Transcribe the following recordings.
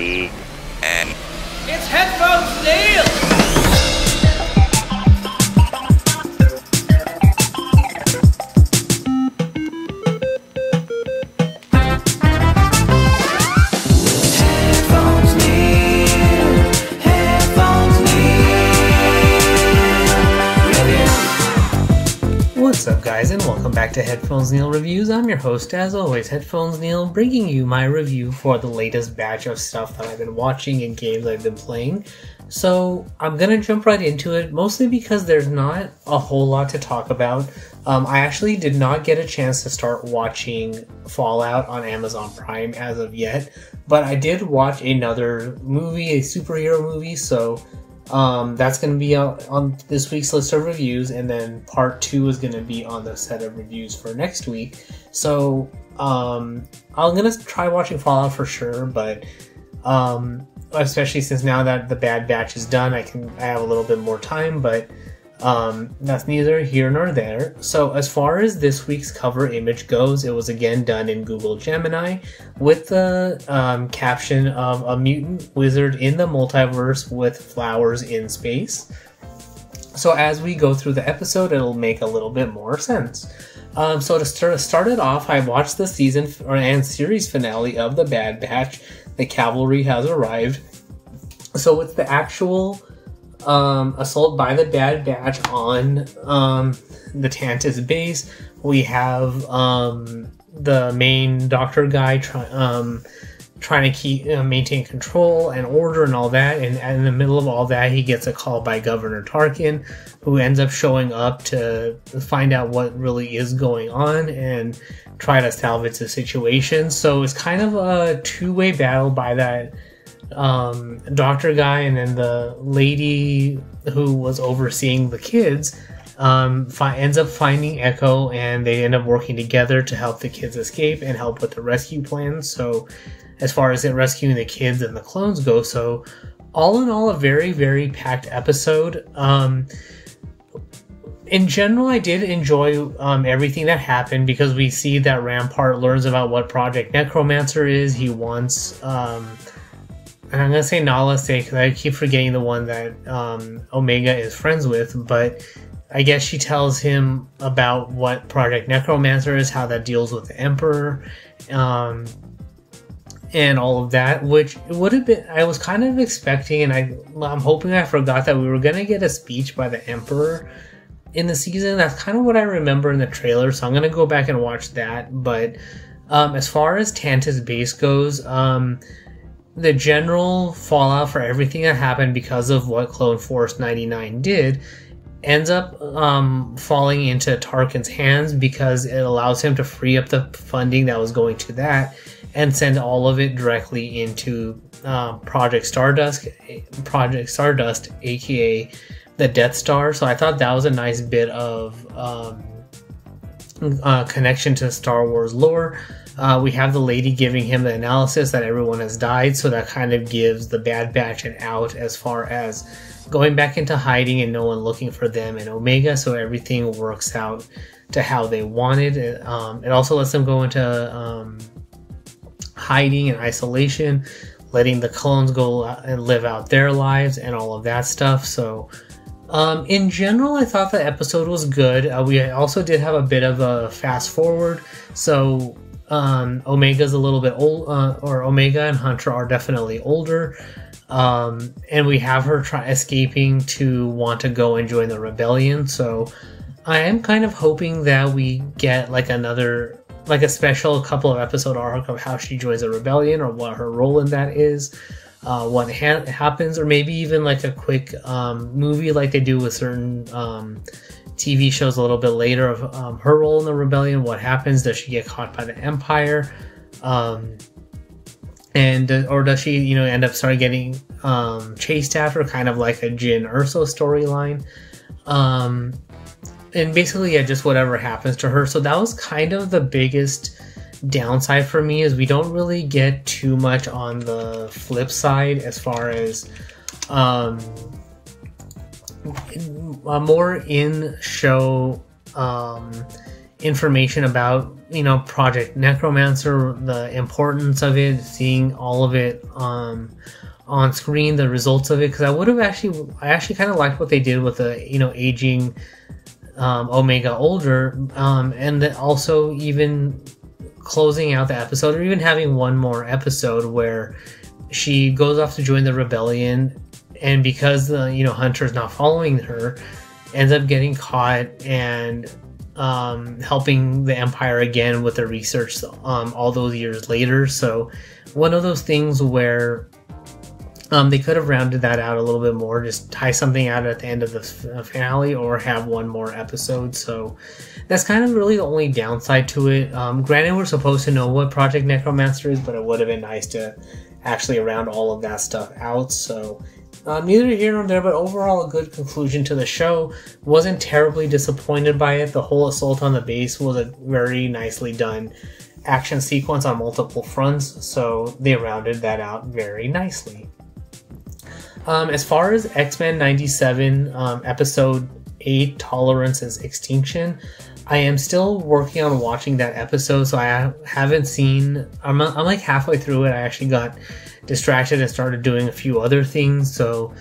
E Headphones Neil Reviews. I'm your host, as always, Headphones Neil, bringing you my review for the latest batch of stuff that I've been watching and games I've been playing. So, I'm gonna jump right into it, mostly because there's not a whole lot to talk about. Um, I actually did not get a chance to start watching Fallout on Amazon Prime as of yet, but I did watch another movie, a superhero movie, so um, that's going to be out on this week's list of reviews, and then part two is going to be on the set of reviews for next week. So um, I'm going to try watching Fallout for sure, but um, especially since now that the Bad Batch is done, I can I have a little bit more time, but um, that's neither here nor there. So, as far as this week's cover image goes, it was again done in Google Gemini with the um, caption of a mutant wizard in the multiverse with flowers in space. So, as we go through the episode, it'll make a little bit more sense. Um, so, to start, it off, I watched the season and series finale of The Bad Batch. The cavalry has arrived. So, it's the actual um, assault by the Bad Batch on um, the Tantiss base. We have um, the main doctor guy try, um, trying to keep uh, maintain control and order and all that. And, and in the middle of all that, he gets a call by Governor Tarkin, who ends up showing up to find out what really is going on and try to salvage the situation. So it's kind of a two way battle by that um, doctor guy and then the lady who was overseeing the kids um, fi- ends up finding Echo and they end up working together to help the kids escape and help with the rescue plan. So, as far as it rescuing the kids and the clones go, so all in all, a very very packed episode. Um, in general, I did enjoy um, everything that happened because we see that Rampart learns about what Project Necromancer is. He wants. Um, and I'm gonna say Nala Se because I keep forgetting the one that um, Omega is friends with, but I guess she tells him about what Project Necromancer is, how that deals with the Emperor, um, and all of that. Which would have been I was kind of expecting, and I I'm hoping I forgot that we were gonna get a speech by the Emperor in the season. That's kind of what I remember in the trailer, so I'm gonna go back and watch that. But um, as far as Tantiss base goes, um, the general fallout for everything that happened because of what Clone Force 99 did ends up um, falling into Tarkin's hands because it allows him to free up the funding that was going to that and send all of it directly into um, Project Stardust, Project Stardust, aka the Death Star. So I thought that was a nice bit of um, uh, connection to Star Wars lore. Uh, we have the lady giving him the analysis that everyone has died, so that kind of gives the Bad Batch an out as far as going back into hiding and no one looking for them and Omega, so everything works out to how they wanted. It, um, it also lets them go into um, hiding and isolation, letting the clones go and live out their lives and all of that stuff. So, um, in general, I thought the episode was good. Uh, we also did have a bit of a fast forward, so um, Omega's a little bit old, uh, or Omega and Hunter are definitely older. Um, and we have her try escaping to want to go and join the rebellion. So I am kind of hoping that we get like another, like a special couple of episode arc of how she joins the rebellion or what her role in that is, uh, what ha- happens, or maybe even like a quick um, movie like they do with certain um, TV shows a little bit later of um, her role in the rebellion. What happens? Does she get caught by the Empire? Um, and uh, or does she, you know, end up start getting um, chased after, kind of like a Jyn Erso storyline? Um, and basically, yeah, just whatever happens to her. So that was kind of the biggest downside for me is we don't really get too much on the flip side as far as um, more in show um, information about you know Project Necromancer, the importance of it, seeing all of it um, on screen, the results of it. Because I would have actually, I actually kind of liked what they did with the you know aging um, Omega older, um, and then also even closing out the episode, or even having one more episode where she goes off to join the rebellion, and because the you know Hunter's not following her, ends up getting caught and um, helping the Empire again with the research um, all those years later. So one of those things where um, they could have rounded that out a little bit more, just tie something out at the end of the f- finale, or have one more episode. So that's kind of really the only downside to it. Um, granted, we're supposed to know what Project Necromancer is, but it would have been nice to actually round all of that stuff out. So uh, neither here nor there, but overall a good conclusion to the show. Wasn't terribly disappointed by it. The whole assault on the base was a very nicely done action sequence on multiple fronts, so they rounded that out very nicely. Um, as far as X Men 97, um, episode 8, Tolerance is Extinction, I am still working on watching that episode, so I haven't seen. I'm, I'm like halfway through it. I actually got distracted and started doing a few other things, so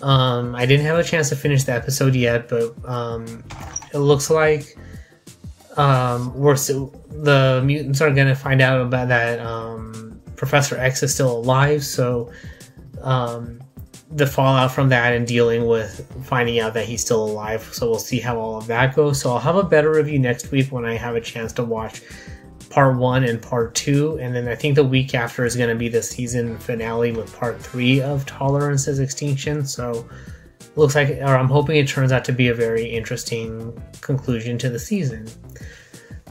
um, I didn't have a chance to finish the episode yet, but um, it looks like um, we're still, the mutants are going to find out about that um, Professor X is still alive, so um, the fallout from that and dealing with finding out that he's still alive. So we'll see how all of that goes. So I'll have a better review next week when I have a chance to watch part one and part two. And then I think the week after is going to be the season finale with part three of Tolerance's Extinction. So looks like, or I'm hoping it turns out to be a very interesting conclusion to the season.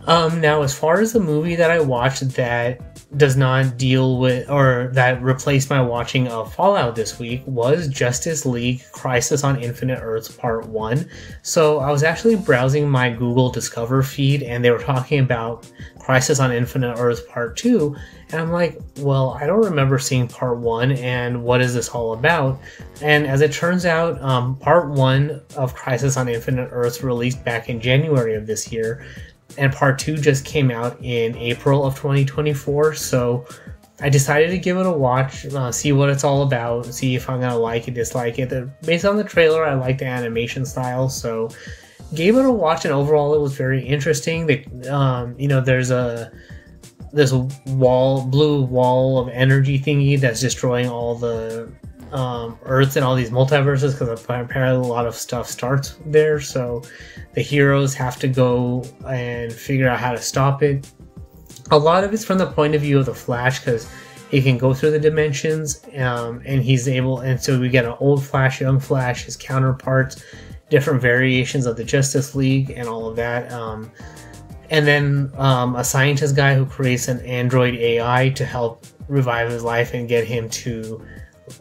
Um, now, as far as the movie that I watched that does not deal with or that replaced my watching of Fallout this week was Justice League Crisis on Infinite Earths Part 1. So I was actually browsing my Google Discover feed and they were talking about Crisis on Infinite Earths Part 2 and I'm like, well, I don't remember seeing Part 1 and what is this all about? And as it turns out, um, Part 1 of Crisis on Infinite Earths released back in January of this year and part two just came out in April of 2024. So I decided to give it a watch, uh, see what it's all about, see if I'm gonna like it, dislike it. Based on the trailer, I like the animation style, so gave it a watch, and overall, it was very interesting. They, um, you know, there's a this wall, blue wall of energy thingy that's destroying all the um, Earths and all these multiverses because apparently a lot of stuff starts there. So the heroes have to go and figure out how to stop it. A lot of it's from the point of view of the Flash because he can go through the dimensions um, and he's able. And so we get an old Flash, young Flash, his counterparts, different variations of the Justice League, and all of that. Um, and then um, a scientist guy who creates an android AI to help revive his life and get him to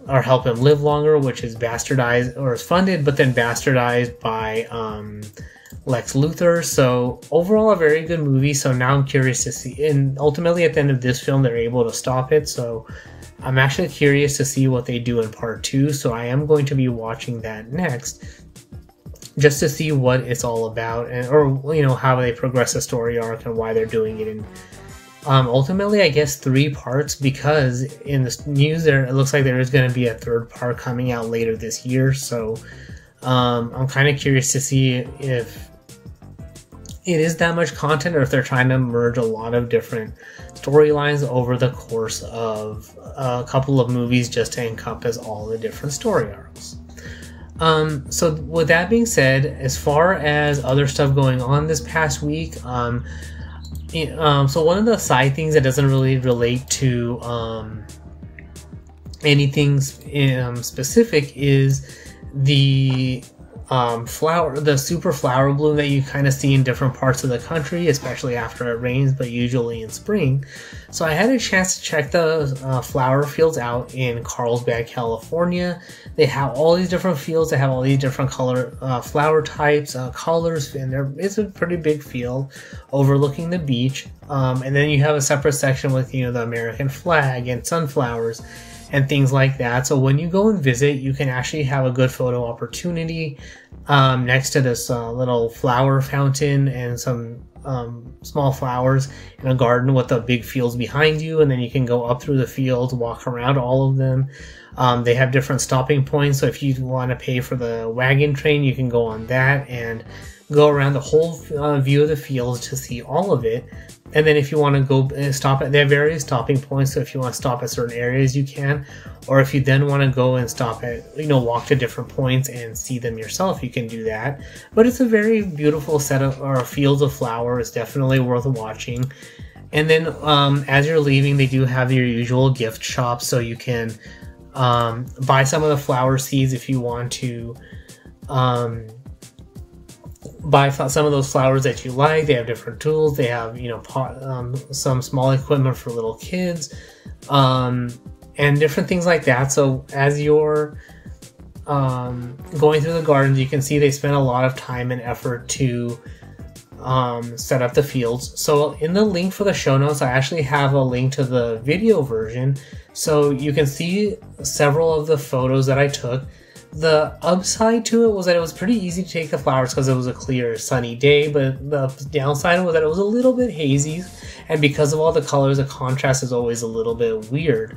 or help him live longer, which is bastardized or is funded, but then bastardized by um, Lex Luthor. So overall, a very good movie. So now I'm curious to see, and ultimately at the end of this film, they're able to stop it. So I'm actually curious to see what they do in part two. So I am going to be watching that next, just to see what it's all about, and or you know how they progress the story arc and why they're doing it in um, ultimately, I guess three parts because in the news there it looks like there is going to be a third part coming out later this year. So um, I'm kind of curious to see if it is that much content or if they're trying to merge a lot of different storylines over the course of a couple of movies just to encompass all the different story arcs. Um, so with that being said, as far as other stuff going on this past week, um, um, so one of the side things that doesn't really relate to um, anything um, specific is the um, flower, the super flower bloom that you kind of see in different parts of the country, especially after it rains, but usually in spring. So I had a chance to check the uh, flower fields out in Carlsbad, California. They have all these different fields. They have all these different color uh, flower types, uh, colors, and there is a pretty big field overlooking the beach. Um, and then you have a separate section with you know the American flag and sunflowers and things like that. So when you go and visit, you can actually have a good photo opportunity um, next to this uh, little flower fountain and some um, small flowers in a garden with the big fields behind you, and then you can go up through the fields, walk around all of them. Um, they have different stopping points, so if you want to pay for the wagon train, you can go on that and go around the whole uh, view of the fields to see all of it. And then if you want to go uh, stop at, have various stopping points. So if you want to stop at certain areas, you can. Or if you then want to go and stop at, you know, walk to different points and see them yourself, you can do that. But it's a very beautiful set of, or fields of flowers. Definitely worth watching. And then um, as you're leaving, they do have your usual gift shop. So you can um, buy some of the flower seeds if you want to. Um, buy some of those flowers that you like. They have different tools. They have you know pot, um, some small equipment for little kids, um, and different things like that. So as you're um, going through the gardens, you can see they spend a lot of time and effort to um, set up the fields. So in the link for the show notes, I actually have a link to the video version, so you can see several of the photos that I took. The upside to it was that it was pretty easy to take the flowers because it was a clear, sunny day, but the downside was that it was a little bit hazy, and because of all the colors, the contrast is always a little bit weird.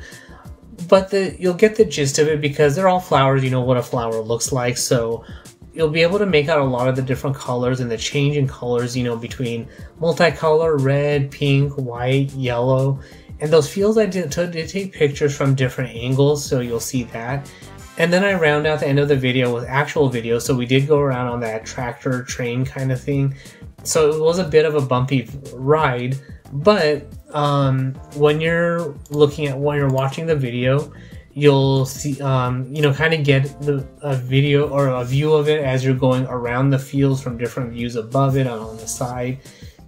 But the you'll get the gist of it because they're all flowers. You know what a flower looks like, so you'll be able to make out a lot of the different colors and the change in colors. You know between multicolor, red, pink, white, yellow, and those fields I did, did take pictures from different angles, so you'll see that. And then I round out the end of the video with actual video. So we did go around on that tractor train kind of thing. So it was a bit of a bumpy ride, but um, when you're looking at when you're watching the video, you'll see um, you know kind of get the a video or a view of it as you're going around the fields from different views above it and on the side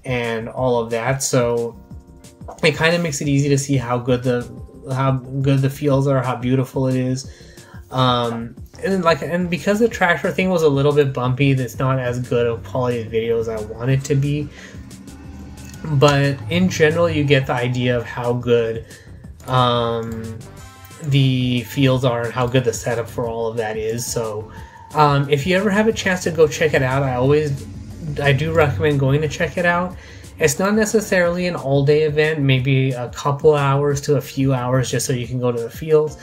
and all of that. So it kind of makes it easy to see how good the how good the fields are, how beautiful it is um, and like, and because the tractor thing was a little bit bumpy, that's not as good of quality of video as I want it to be. But in general, you get the idea of how good um, the fields are and how good the setup for all of that is. So, um, if you ever have a chance to go check it out, I always, I do recommend going to check it out. It's not necessarily an all day event, maybe a couple hours to a few hours just so you can go to the fields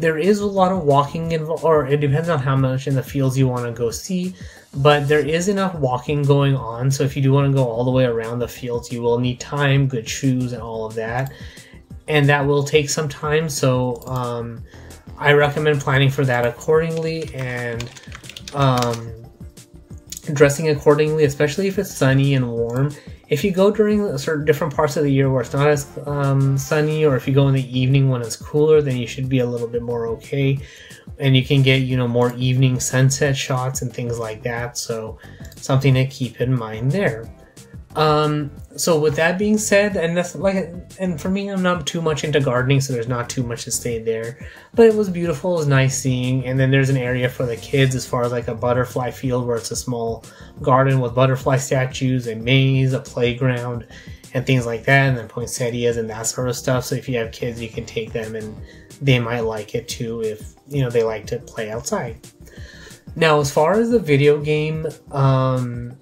there is a lot of walking involved, or it depends on how much in the fields you want to go see. But there is enough walking going on, so if you do want to go all the way around the fields, you will need time, good shoes, and all of that, and that will take some time. So um, I recommend planning for that accordingly and um, dressing accordingly, especially if it's sunny and warm if you go during certain different parts of the year where it's not as um, sunny, or if you go in the evening when it's cooler, then you should be a little bit more okay, and you can get you know more evening sunset shots and things like that. So something to keep in mind there. Um, so with that being said, and that's like, and for me, I'm not too much into gardening, so there's not too much to say there. But it was beautiful, it was nice seeing, and then there's an area for the kids as far as like a butterfly field where it's a small garden with butterfly statues, a maze, a playground, and things like that, and then poinsettias and that sort of stuff. So if you have kids, you can take them, and they might like it too if you know they like to play outside. Now, as far as the video game, um,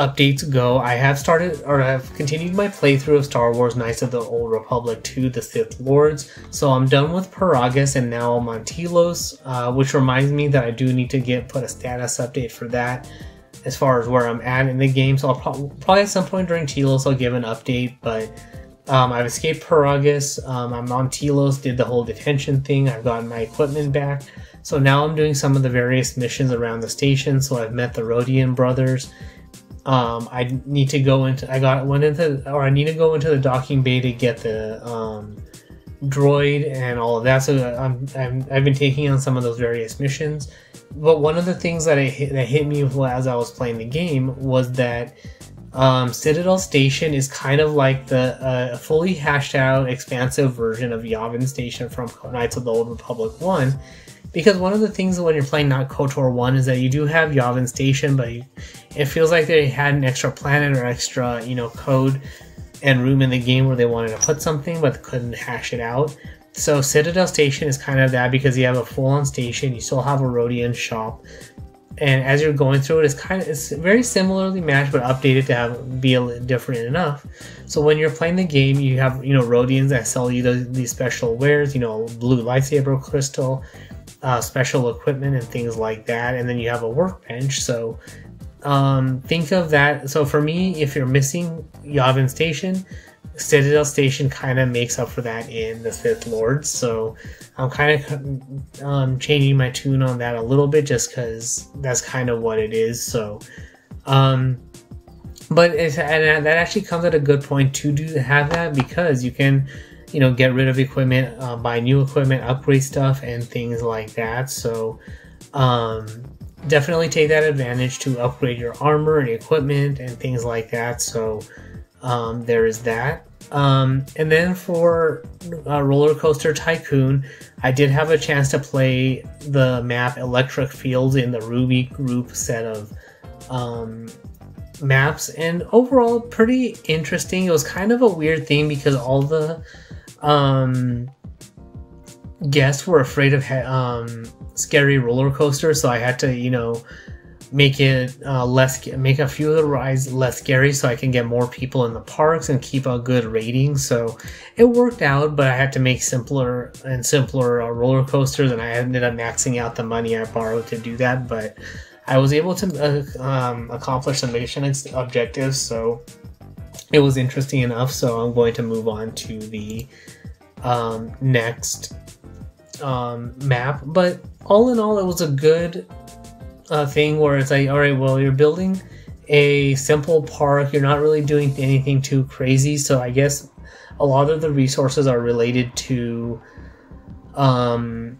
updates go, I have started or I've continued my playthrough of Star Wars Knights of the Old Republic 2 The Sith Lords. So I'm done with Peragus and now I'm on Telos, uh, which reminds me that I do need to get put a status update for that as far as where I'm at in the game. So I'll pro- probably at some point during Telos I'll give an update, but um, I've escaped Peragus. Um, I'm on Telos, did the whole detention thing. I've gotten my equipment back. So now I'm doing some of the various missions around the station. So I've met the Rodian brothers um, I need to go into I got went into or I need to go into the docking bay to get the um, droid and all of that. So I'm, I'm I've been taking on some of those various missions. But one of the things that hit, that hit me as I was playing the game was that um, Citadel Station is kind of like the uh, fully hashed out, expansive version of Yavin Station from Knights of the Old Republic One because one of the things when you're playing not KOTOR 1 is that you do have Yavin Station, but you, it feels like they had an extra planet or extra, you know, code and room in the game where they wanted to put something but couldn't hash it out. So Citadel Station is kind of that because you have a full-on station, you still have a Rodian shop, and as you're going through it, it's kind of it's very similarly matched but updated to have be a different enough. So when you're playing the game, you have you know Rodians that sell you the, these special wares, you know, blue lightsaber crystal, uh, special equipment, and things like that. And then you have a workbench. So um, think of that. So for me, if you're missing Yavin Station, Citadel Station kind of makes up for that in the Sith Lords. So I'm kind of um, changing my tune on that a little bit just because that's kind of what it is. So, um, but it's, and that actually comes at a good point to do have that because you can, you know, get rid of equipment, uh, buy new equipment, upgrade stuff, and things like that. So, um, definitely take that advantage to upgrade your armor and equipment and things like that. So, um, there is that. Um, and then for uh, Roller Coaster Tycoon, I did have a chance to play the map Electric Fields in the Ruby group set of um, maps, and overall, pretty interesting. It was kind of a weird thing because all the um, guests were afraid of um, scary roller coasters, so I had to, you know, make it uh, less make a few of the rides less scary so i can get more people in the parks and keep a good rating. So it worked out but i had to make simpler and simpler uh, roller coasters and i ended up maxing out the money i borrowed to do that but i was able to uh, um, accomplish the mission objectives so it was interesting enough so i'm going to move on to the um, next um, map but all in all it was a good uh, thing where it's like, all right, well, you're building a simple park. You're not really doing anything too crazy. So I guess a lot of the resources are related to um,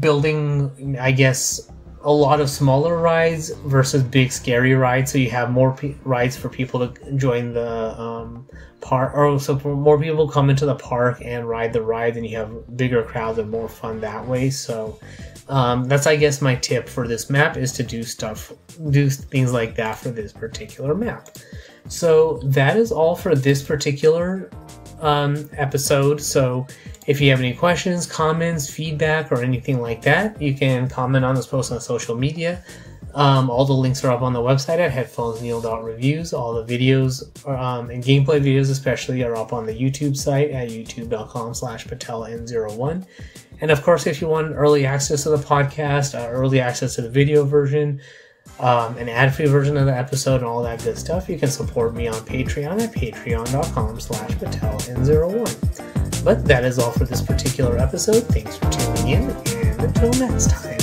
building, I guess, a lot of smaller rides versus big scary rides. So you have more rides for people to join the um, park, or so more people come into the park and ride the ride, and you have bigger crowds and more fun that way. So um, that's I guess my tip for this map is to do stuff, do things like that for this particular map. So that is all for this particular um, episode. So if you have any questions, comments, feedback, or anything like that, you can comment on this post on social media. Um, all the links are up on the website at headphonesneil.reviews. All the videos um, and gameplay videos, especially, are up on the YouTube site at youtube.com slash pateln01. And of course, if you want early access to the podcast, uh, early access to the video version, um, an ad-free version of the episode, and all that good stuff, you can support me on Patreon at patreon.com slash pateln01. But that is all for this particular episode. Thanks for tuning in, and until next time.